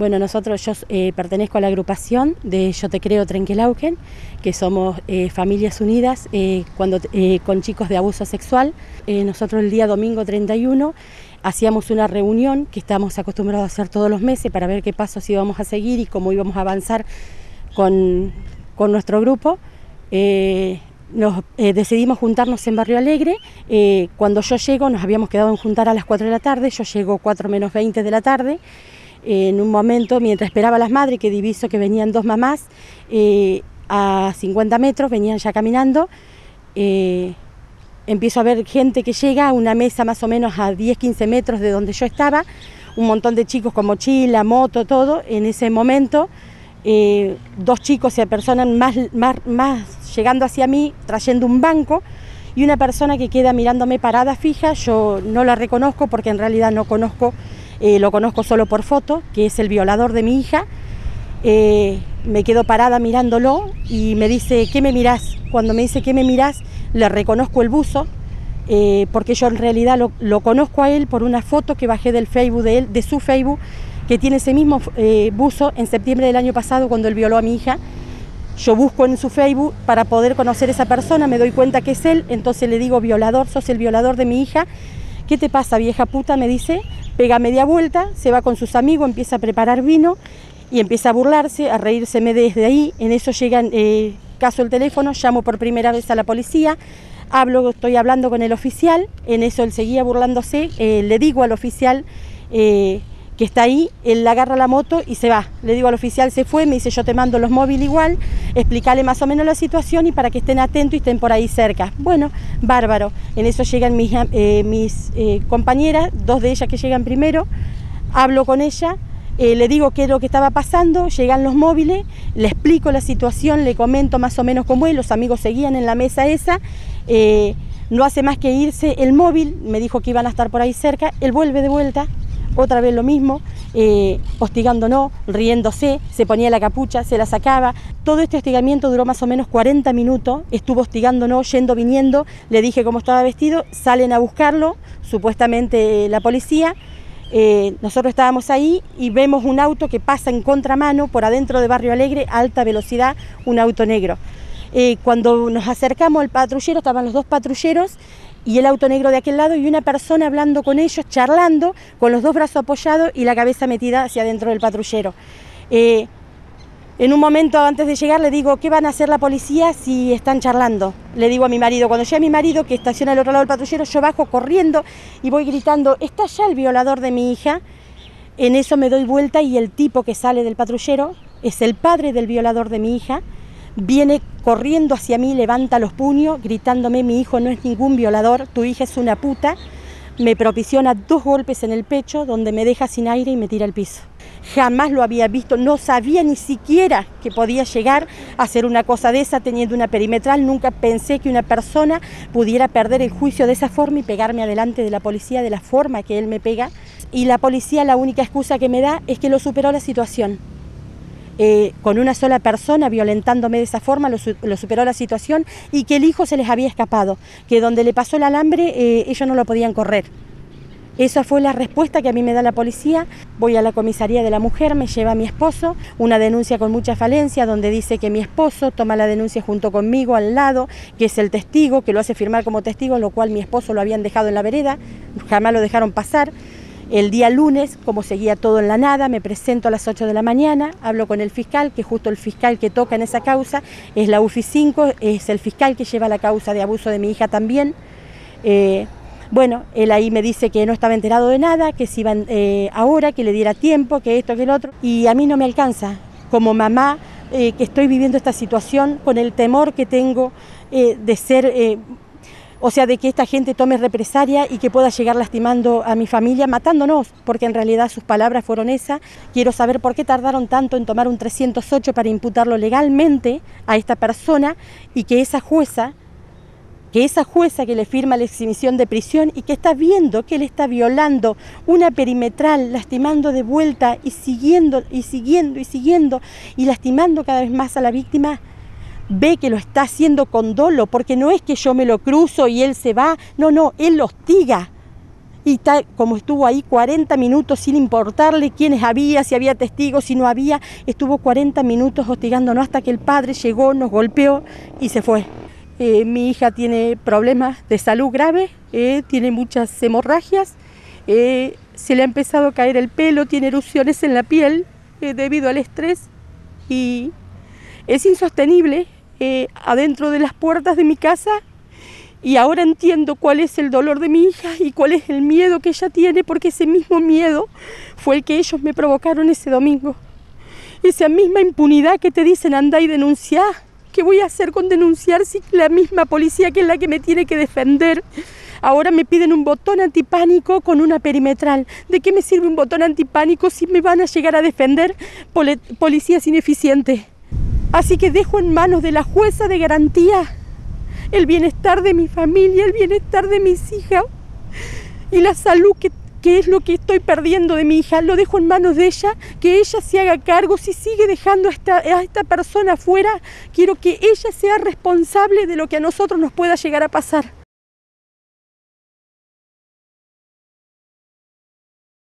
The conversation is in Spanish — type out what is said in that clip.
Bueno, nosotros, yo eh, pertenezco a la agrupación de Yo Te Creo Trenquelauquen, que somos eh, familias unidas eh, cuando, con chicos de abuso sexual. nosotros el día domingo 31 hacíamos una reunión que estamos acostumbrados a hacer todos los meses para ver qué pasos íbamos a seguir y cómo íbamos a avanzar con, con nuestro grupo. Nos, decidimos juntarnos en Barrio Alegre. cuando yo llego, nos habíamos quedado en juntar a las 4 de la tarde, yo llego 4 menos 20 de la tarde en un momento, mientras esperaba a las madres, que diviso que venían dos mamás eh, a 50 metros, venían ya caminando, eh, empiezo a ver gente que llega a una mesa más o menos a 10-15 metros de donde yo estaba, un montón de chicos con mochila, moto, todo. En ese momento, eh, dos chicos se apersonan más, más, más llegando hacia mí, trayendo un banco, y una persona que queda mirándome parada fija, yo no la reconozco porque en realidad no conozco eh, lo conozco solo por foto, que es el violador de mi hija. Eh, me quedo parada mirándolo y me dice, ¿qué me mirás? Cuando me dice, ¿qué me mirás? Le reconozco el buzo, eh, porque yo en realidad lo, conozco a él por una foto que bajé del Facebook de él, de su Facebook, que tiene ese mismo buzo en septiembre del año pasado cuando él violó a mi hija. Yo busco en su Facebook para poder conocer a esa persona, me doy cuenta que es él, entonces le digo, violador, sos el violador de mi hija. ¿Qué te pasa, vieja puta? Me dice, pega media vuelta, se va con sus amigos, empieza a preparar vino y empieza a burlarse, a reírseme desde ahí. En eso llegan, eh, caso el teléfono, llamo por primera vez a la policía, hablo, estoy hablando con el oficial, en eso él seguía burlándose, eh, le digo al oficial eh, que está ahí, él agarra la moto y se va. Le digo al oficial, se fue, me dice, yo te mando los móviles igual, explicarle más o menos la situación y para que estén atentos y estén por ahí cerca. Bueno, bárbaro. En eso llegan mis, eh, mis eh, compañeras, dos de ellas que llegan primero, hablo con ella, eh, le digo qué es lo que estaba pasando, llegan los móviles, le explico la situación, le comento más o menos cómo es, los amigos seguían en la mesa esa, no hace más que irse el móvil, me dijo que iban a estar por ahí cerca, él vuelve de vuelta, otra vez lo mismo, eh, hostigándonos, riéndose, se ponía la capucha, se la sacaba. Todo este hostigamiento duró más o menos 40 minutos, estuvo hostigándonos, yendo, viniendo, le dije cómo estaba vestido, salen a buscarlo, supuestamente la policía. Eh, nosotros estábamos ahí y vemos un auto que pasa en contramano por adentro de Barrio Alegre, alta velocidad, un auto negro. Eh, cuando nos acercamos al patrullero, estaban los dos patrulleros y el auto negro de aquel lado y una persona hablando con ellos, charlando, con los dos brazos apoyados y la cabeza metida hacia adentro del patrullero. Eh, en un momento antes de llegar le digo, ¿qué van a hacer la policía si están charlando? Le digo a mi marido, cuando llega mi marido que estaciona al otro lado del patrullero, yo bajo corriendo y voy gritando, ¿está ya el violador de mi hija? En eso me doy vuelta y el tipo que sale del patrullero es el padre del violador de mi hija viene corriendo hacia mí, levanta los puños, gritándome, mi hijo no es ningún violador, tu hija es una puta, me propiciona dos golpes en el pecho donde me deja sin aire y me tira al piso. Jamás lo había visto, no sabía ni siquiera que podía llegar a hacer una cosa de esa teniendo una perimetral, nunca pensé que una persona pudiera perder el juicio de esa forma y pegarme adelante de la policía de la forma que él me pega. Y la policía la única excusa que me da es que lo superó la situación eh, con una sola persona violentándome de esa forma, lo, superó la situación y que el hijo se les había escapado, que donde le pasó el alambre eh, ellos no lo podían correr. Esa fue la respuesta que a mí me da la policía. Voy a la comisaría de la mujer, me lleva a mi esposo, una denuncia con mucha falencia donde dice que mi esposo toma la denuncia junto conmigo al lado, que es el testigo, que lo hace firmar como testigo, lo cual mi esposo lo habían dejado en la vereda, jamás lo dejaron pasar. El día lunes, como seguía todo en la nada, me presento a las 8 de la mañana, hablo con el fiscal, que justo el fiscal que toca en esa causa es la UFI 5, es el fiscal que lleva la causa de abuso de mi hija también. Eh, bueno, él ahí me dice que no estaba enterado de nada, que si iban eh, ahora, que le diera tiempo, que esto, que el otro. Y a mí no me alcanza. Como mamá eh, que estoy viviendo esta situación, con el temor que tengo de ser o sea, de que esta gente tome represalia y que pueda llegar lastimando a mi familia, matándonos, porque en realidad sus palabras fueron esas. Quiero saber por qué tardaron tanto en tomar un 308 para imputarlo legalmente a esta persona y que esa jueza que esa jueza que le firma la exhibición de prisión y que está viendo que él está violando una perimetral, lastimando de vuelta y siguiendo y siguiendo y siguiendo y lastimando cada vez más a la víctima, ve que lo está haciendo con dolo, porque no es que yo me lo cruzo y él se va, no, no, él lo hostiga. y tal como estuvo ahí 40 minutos sin importarle quiénes había, si había testigos, si no había, estuvo 40 minutos hostigándonos hasta que el padre llegó, nos golpeó y se fue. Eh, mi hija tiene problemas de salud graves, eh, tiene muchas hemorragias, eh, se le ha empezado a caer el pelo, tiene erupciones en la piel debido al estrés y es insostenible adentro de las puertas de mi casa y ahora entiendo cuál es el dolor de mi hija y cuál es el miedo que ella tiene, porque ese mismo miedo fue el que ellos me provocaron ese domingo. Esa misma impunidad que te dicen anda y denunciar. ¿Qué voy a hacer con denunciar si la misma policía que es la que me tiene que defender? Ahora me piden un botón antipánico con una perimetral. ¿De qué me sirve un botón antipánico si me van a llegar a defender policías ineficientes? Así que dejo en manos de la jueza de garantía el bienestar de mi familia, el bienestar de mis hijas y la salud que, es lo que estoy perdiendo de mi hija. Lo dejo en manos de ella, que ella se haga cargo. Si sigue dejando a esta, a esta persona afuera, quiero que ella sea responsable de lo que a nosotros nos pueda llegar a pasar.